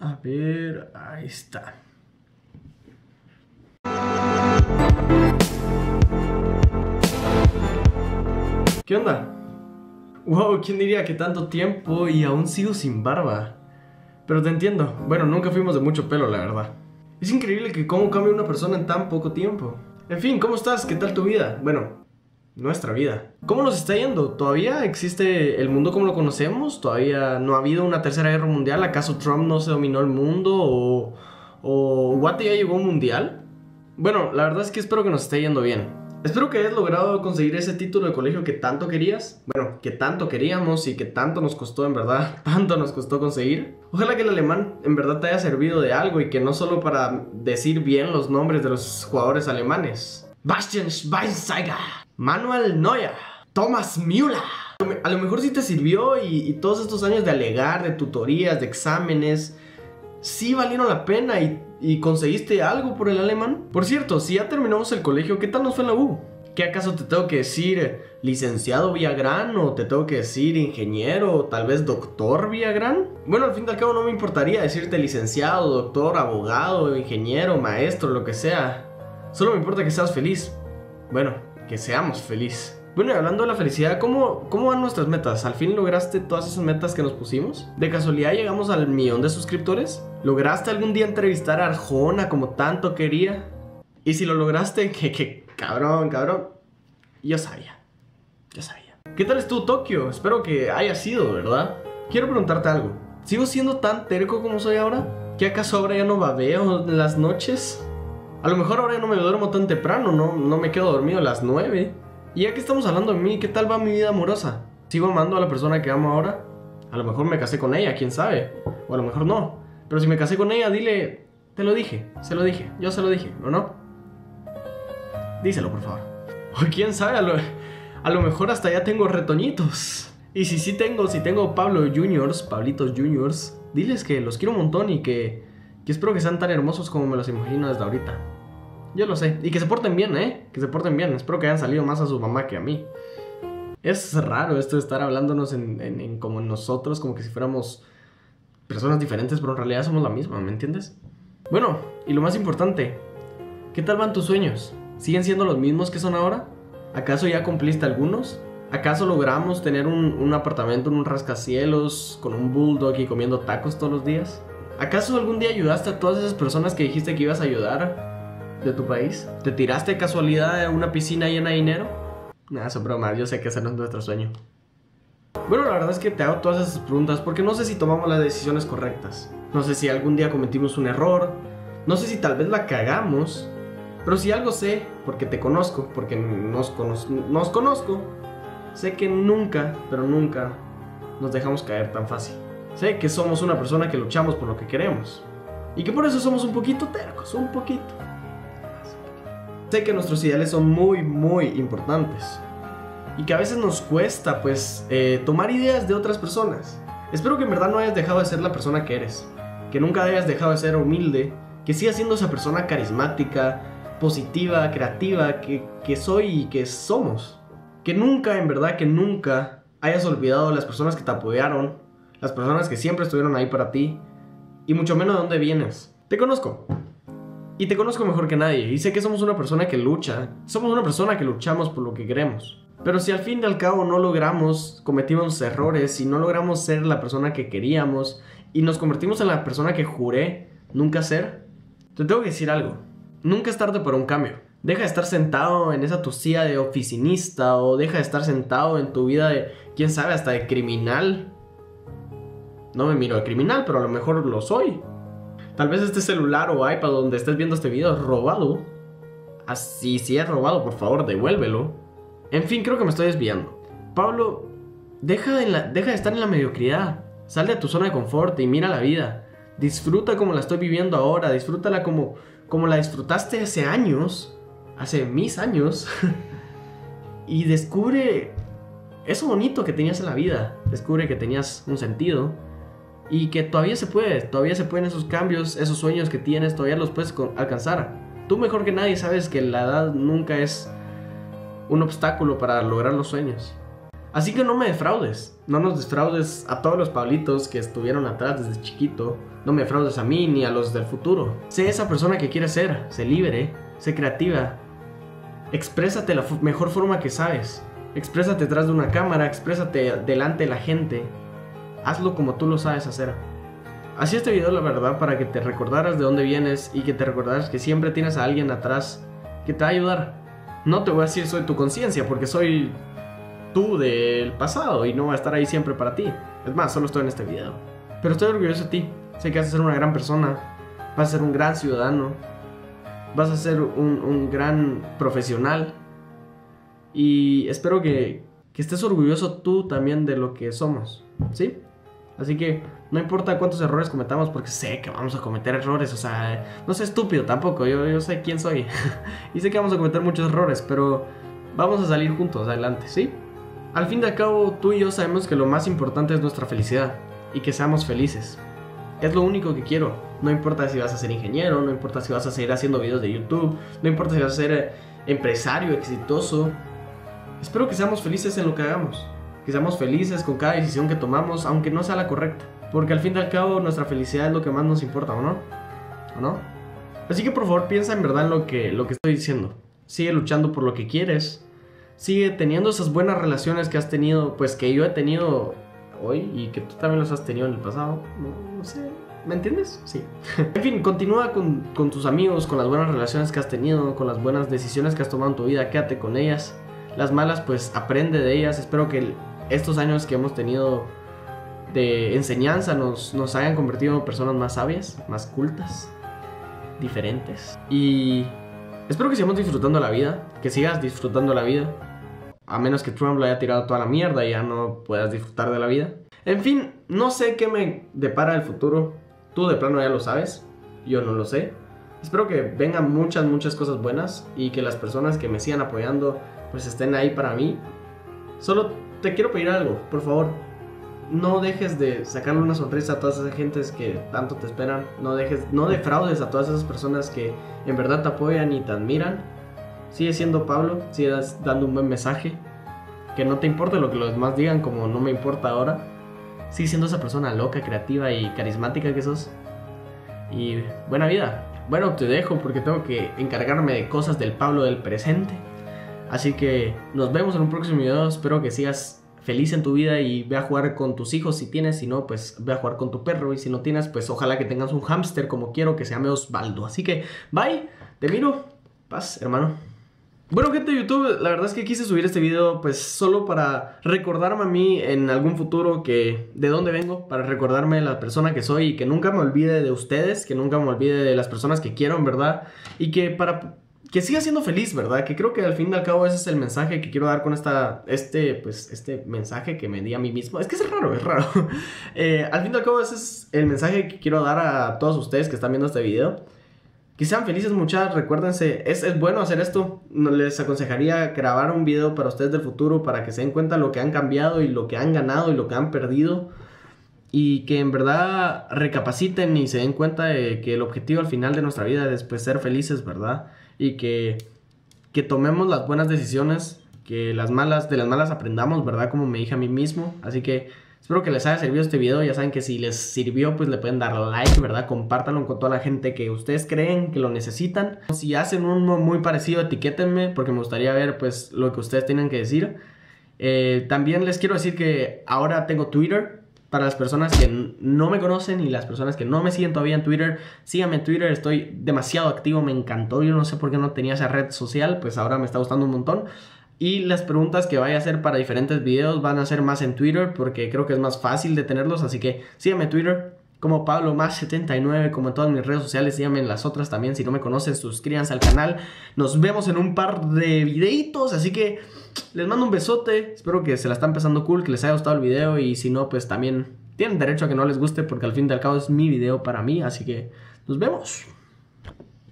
A ver, ahí está. ¿Qué onda? Wow, ¿quién diría que tanto tiempo y aún sigo sin barba? Pero te entiendo. Bueno, nunca fuimos de mucho pelo, la verdad. Es increíble que cómo cambia una persona en tan poco tiempo. En fin, ¿cómo estás? ¿Qué tal tu vida? Bueno, nuestra vida. ¿Cómo nos está yendo? ¿Todavía existe el mundo como lo conocemos? ¿Todavía no ha habido una tercera guerra mundial? ¿Acaso Trump no se dominó el mundo? ¿O, o Guate ya llegó un mundial? Bueno, la verdad es que espero que nos esté yendo bien. Espero que hayas logrado conseguir ese título de colegio que tanto querías. Bueno, que tanto queríamos y que tanto nos costó, en verdad, tanto nos costó conseguir. Ojalá que el alemán en verdad te haya servido de algo y que no solo para decir bien los nombres de los jugadores alemanes. Bastian Schweinsteiger, Manuel Neuer, Thomas Müller. A lo mejor sí te sirvió y, todos estos años de alegar, de tutorías, de exámenes, sí valieron la pena y ¿Y conseguiste algo por el alemán? Por cierto, si ya terminamos el colegio, ¿qué tal nos fue en la U? ¿Qué acaso te tengo que decir licenciado Villagrán o te tengo que decir ingeniero o tal vez doctor Villagrán? Bueno, al fin y al cabo no me importaría decirte licenciado, doctor, abogado, ingeniero, maestro, lo que sea. Solo me importa que seas feliz. Bueno, que seamos felices. Bueno, y hablando de la felicidad, ¿cómo, ¿cómo van nuestras metas? ¿Al fin lograste todas esas metas que nos pusimos? ¿De casualidad llegamos al millón de suscriptores? ¿Lograste algún día entrevistar a Arjona como tanto quería? Y si lo lograste, que, que cabrón, cabrón. Yo sabía. Yo sabía. ¿Qué tal estuvo Tokio? Espero que haya sido, ¿verdad? Quiero preguntarte algo. ¿Sigo siendo tan terco como soy ahora? ¿Qué acaso ahora ya no babeo las noches? A lo mejor ahora no me duermo tan temprano, no, no me quedo dormido a las 9. Y ya que estamos hablando de mí, ¿qué tal va mi vida amorosa? ¿Sigo amando a la persona que amo ahora? A lo mejor me casé con ella, quién sabe. O a lo mejor no. Pero si me casé con ella, dile, te lo dije, se lo dije, yo se lo dije, ¿o no? Díselo, por favor. O quién sabe, a lo, a lo mejor hasta ya tengo retoñitos. Y si sí tengo, si tengo Pablo Juniors, Pablitos Juniors, diles que los quiero un montón y que, que espero que sean tan hermosos como me los imagino desde ahorita. Yo lo sé. Y que se porten bien, ¿eh? Que se porten bien. Espero que hayan salido más a su mamá que a mí. Es raro esto de estar hablándonos en, como nosotros, como que si fuéramos personas diferentes, pero en realidad somos la misma, ¿me entiendes? Bueno, y lo más importante, ¿qué tal van tus sueños? ¿Siguen siendo los mismos que son ahora? ¿Acaso ya cumpliste algunos? ¿Acaso logramos tener un, un apartamento en un rascacielos con un bulldog y comiendo tacos todos los días? ¿Acaso algún día ayudaste a todas esas personas que dijiste que ibas a ayudar? De tu país? ¿Te tiraste de casualidad a una piscina llena de dinero? Nada, son bromas, yo sé que ese no es nuestro sueño. Bueno, la verdad es que te hago todas esas preguntas porque no sé si tomamos las decisiones correctas. No sé si algún día cometimos un error. No sé si tal vez la cagamos. Pero si algo sé, porque te conozco, porque nos, nos conozco, sé que nunca, pero nunca nos dejamos caer tan fácil. Sé que somos una persona que luchamos por lo que queremos. Y que por eso somos un poquito tercos, un poquito. Sé que nuestros ideales son muy, muy importantes. Y que a veces nos cuesta, pues, eh, tomar ideas de otras personas. Espero que en verdad no hayas dejado de ser la persona que eres. Que nunca hayas dejado de ser humilde. Que sigas siendo esa persona carismática, positiva, creativa que, que soy y que somos. Que nunca, en verdad, que nunca hayas olvidado las personas que te apoyaron. Las personas que siempre estuvieron ahí para ti. Y mucho menos de dónde vienes. Te conozco. Y te conozco mejor que nadie y sé que somos una persona que lucha, somos una persona que luchamos por lo que queremos. Pero si al fin y al cabo no logramos, cometimos errores y no logramos ser la persona que queríamos y nos convertimos en la persona que juré nunca ser, te tengo que decir algo. Nunca es tarde para un cambio. Deja de estar sentado en esa tosía de oficinista o deja de estar sentado en tu vida de, quién sabe, hasta de criminal. No me miro de criminal, pero a lo mejor lo soy. Tal vez este celular o iPad donde estés viendo este video es robado. Así, si es robado, por favor, devuélvelo. En fin, creo que me estoy desviando. Pablo, deja de, deja de estar en la mediocridad. Sal de tu zona de confort y mira la vida. Disfruta como la estoy viviendo ahora. Disfrútala como, como la disfrutaste hace años. Hace mis años. y descubre eso bonito que tenías en la vida. Descubre que tenías un sentido y que todavía se puede, todavía se pueden esos cambios, esos sueños que tienes, todavía los puedes alcanzar. Tú mejor que nadie sabes que la edad nunca es un obstáculo para lograr los sueños. Así que no me defraudes. No nos defraudes a todos los Pablitos que estuvieron atrás desde chiquito. No me defraudes a mí ni a los del futuro. Sé esa persona que quieres ser. Sé libre. Sé creativa. Exprésate la mejor forma que sabes. Exprésate detrás de una cámara. Exprésate delante de la gente. Hazlo como tú lo sabes hacer. Hacía este video, la verdad, para que te recordaras de dónde vienes y que te recordaras que siempre tienes a alguien atrás que te va a ayudar. No te voy a decir soy tu conciencia, porque soy tú del pasado y no voy a estar ahí siempre para ti. Es más, solo estoy en este video. Pero estoy orgulloso de ti. Sé que vas a ser una gran persona. Vas a ser un gran ciudadano. Vas a ser un, un gran profesional. Y espero que, que estés orgulloso tú también de lo que somos. ¿Sí? Así que no importa cuántos errores cometamos, porque sé que vamos a cometer errores. O sea, no sé estúpido tampoco. Yo, yo sé quién soy. y sé que vamos a cometer muchos errores, pero vamos a salir juntos adelante, ¿sí? Al fin y al cabo, tú y yo sabemos que lo más importante es nuestra felicidad y que seamos felices. Es lo único que quiero. No importa si vas a ser ingeniero, no importa si vas a seguir haciendo videos de YouTube, no importa si vas a ser eh, empresario exitoso. Espero que seamos felices en lo que hagamos que seamos felices con cada decisión que tomamos, aunque no sea la correcta. Porque al fin y al cabo nuestra felicidad es lo que más nos importa, ¿o no? ¿O no? Así que por favor piensa en verdad en lo que, lo que estoy diciendo. Sigue luchando por lo que quieres. Sigue teniendo esas buenas relaciones que has tenido, pues que yo he tenido hoy y que tú también los has tenido en el pasado. No, sé, ¿me entiendes? Sí. en fin, continúa con, con tus amigos, con las buenas relaciones que has tenido, con las buenas decisiones que has tomado en tu vida, quédate con ellas. Las malas, pues aprende de ellas. Espero que estos años que hemos tenido de enseñanza nos, nos hayan convertido en personas más sabias, más cultas, diferentes. Y espero que sigamos disfrutando la vida, que sigas disfrutando la vida. A menos que Trump lo haya tirado toda la mierda y ya no puedas disfrutar de la vida. En fin, no sé qué me depara el futuro. Tú de plano ya lo sabes. Yo no lo sé. Espero que vengan muchas, muchas cosas buenas y que las personas que me sigan apoyando pues estén ahí para mí. Solo te quiero pedir algo, por favor. No dejes de sacarle una sonrisa a todas esas gentes que tanto te esperan. No dejes, no defraudes a todas esas personas que en verdad te apoyan y te admiran. Sigue siendo Pablo, sigue dando un buen mensaje. Que no te importe lo que los demás digan, como no me importa ahora. Sigue siendo esa persona loca, creativa y carismática que sos. Y buena vida. Bueno, te dejo porque tengo que encargarme de cosas del Pablo del presente. Así que nos vemos en un próximo video. Espero que sigas feliz en tu vida y ve a jugar con tus hijos si tienes. Si no, pues ve a jugar con tu perro. Y si no tienes, pues ojalá que tengas un hámster como quiero que se llame Osvaldo. Así que, bye. Te miro. Paz, hermano. Bueno, gente de YouTube, la verdad es que quise subir este video pues solo para recordarme a mí en algún futuro que de dónde vengo, para recordarme la persona que soy y que nunca me olvide de ustedes, que nunca me olvide de las personas que quiero verdad y que para que siga siendo feliz, ¿verdad? Que creo que al fin y al cabo ese es el mensaje que quiero dar con esta, este, pues, este mensaje que me di a mí mismo. Es que es raro, es raro. Eh, al fin y al cabo ese es el mensaje que quiero dar a todos ustedes que están viendo este video. Que sean felices muchachos, recuérdense, es, es bueno hacer esto. Les aconsejaría grabar un video para ustedes del futuro para que se den cuenta lo que han cambiado y lo que han ganado y lo que han perdido y que en verdad recapaciten y se den cuenta de que el objetivo al final de nuestra vida es pues ser felices, ¿verdad? Y que, que tomemos las buenas decisiones, que las malas, de las malas aprendamos, ¿verdad? Como me dije a mí mismo. Así que espero que les haya servido este video. Ya saben que si les sirvió, pues le pueden dar like, ¿verdad? Compártanlo con toda la gente que ustedes creen que lo necesitan. Si hacen uno muy parecido, etiquétenme porque me gustaría ver pues lo que ustedes tienen que decir. Eh, también les quiero decir que ahora tengo Twitter para las personas que no me conocen y las personas que no me siguen todavía en Twitter, síganme en Twitter, estoy demasiado activo, me encantó, yo no sé por qué no tenía esa red social, pues ahora me está gustando un montón. Y las preguntas que vaya a hacer para diferentes videos van a ser más en Twitter porque creo que es más fácil de tenerlos, así que síganme en Twitter como Pablo más 79, como en todas mis redes sociales, síganme en las otras también, si no me conocen, suscríbanse al canal. Nos vemos en un par de videitos, así que les mando un besote. Espero que se la están empezando cool, que les haya gustado el video. Y si no, pues también tienen derecho a que no les guste, porque al fin y al cabo es mi video para mí. Así que nos vemos.